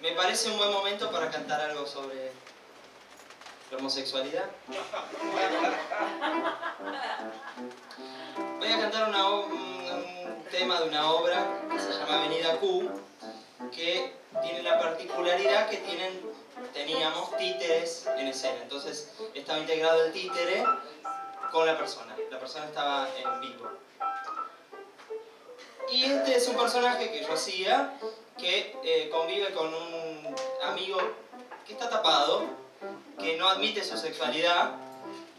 me parece un buen momento para cantar algo sobre la homosexualidad. Voy a cantar un, tema de una obra que se llama Avenida Q, que tiene la particularidad que teníamos títeres en escena. Entonces estaba integrado el títere con la persona. La persona estaba en vivo. Y este es un personaje que yo hacía que eh, convive con un amigo que está tapado, que no admite su sexualidad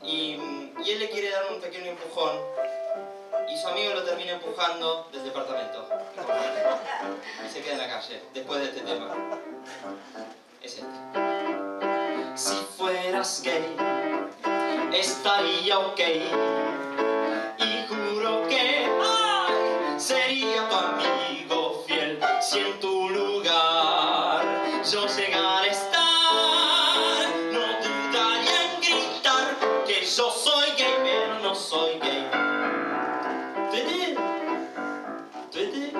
y, él le quiere dar un pequeño empujón y su amigo lo termina empujando del departamento y se queda en la calle después de este tema. Es este. Si fueras gay, estaría ok y juro que ay, sería tu amigo yo llegara a estar. No dudaría en gritar que yo soy gay, pero no soy gay. Tete, Tete,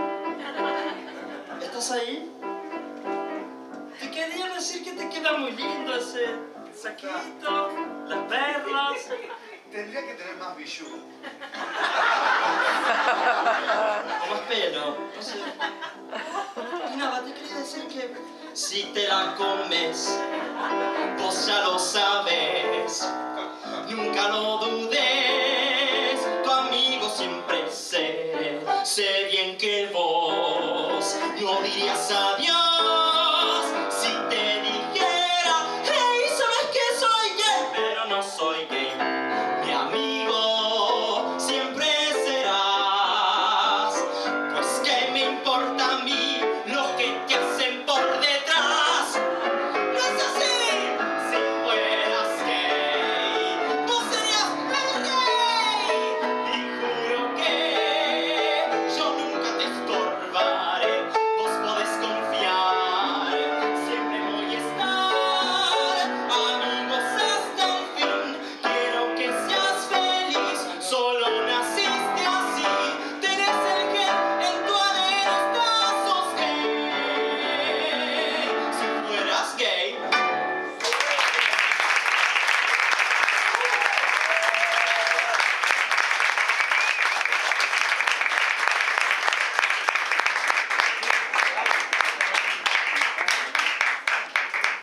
¿estás ahí? Te quería decir que te queda muy lindo ese saquito, las perlas. Tendría que tener más bijú. Como es pelo, no sé. si te la comes, vos ya lo sabes, nunca lo dudes, tu amigo siempre seré, sé bien que vos no dirías adiós. Si te dijera, hey, solo es que soy gay, pero no soy gay.